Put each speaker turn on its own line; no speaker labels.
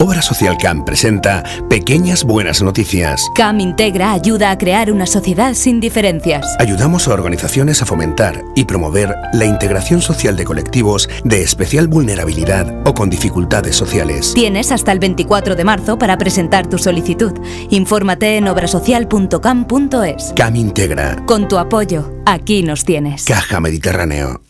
Obra Social CAM presenta Pequeñas Buenas Noticias.
CAM Integra ayuda a crear una sociedad sin diferencias.
Ayudamos a organizaciones a fomentar y promover la integración social de colectivos de especial vulnerabilidad o con dificultades sociales.
Tienes hasta el 24 de marzo para presentar tu solicitud. Infórmate en obrasocial.cam.es.
CAM Integra.
Con tu apoyo, aquí nos tienes.
Caja Mediterráneo.